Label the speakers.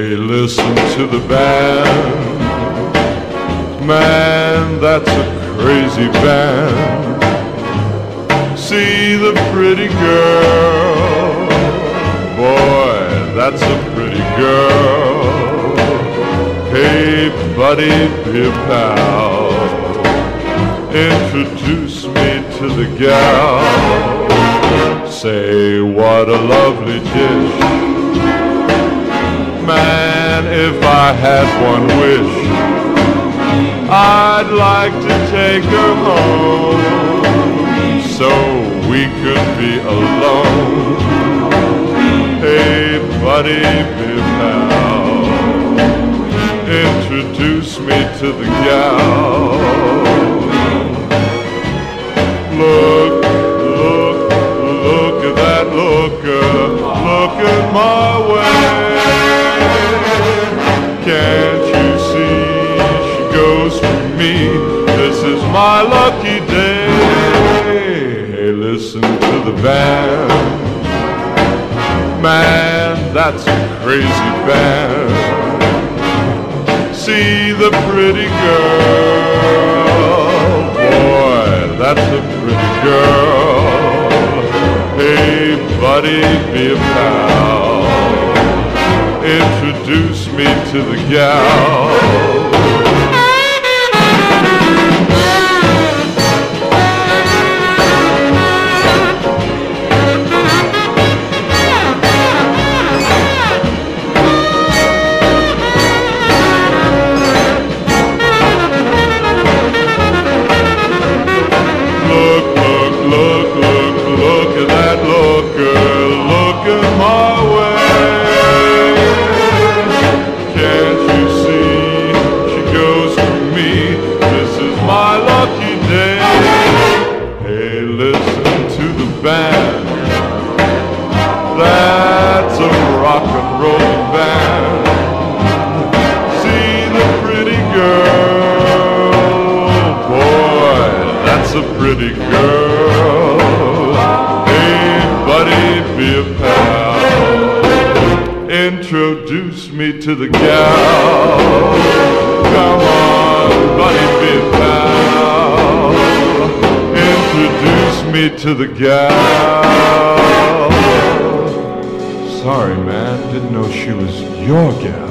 Speaker 1: to the band. Man, that's a crazy band. See the pretty girl. Boy, that's a pretty girl. Hey, buddy, be pal. Introduce me to the gal. Say, what a lovely dish. If I had one wish, I'd like to take her home so we could be alone. Hey, buddy, be pal. Introduce me to the gal. Look, look, look at that looker, looking my my lucky day. Hey, listen to the band. Man, that's a crazy band. See the pretty girl. Boy, that's a pretty girl. Hey, buddy, be a pal. Introduce me to the gal. That's a rock and roll band. See the pretty girl, boy, that's a pretty girl. Hey, buddy, be a pal. Introduce me to the gal. Come on, buddy, be a pal. Introduce me to the gal. Sorry, man, didn't know she was your gal.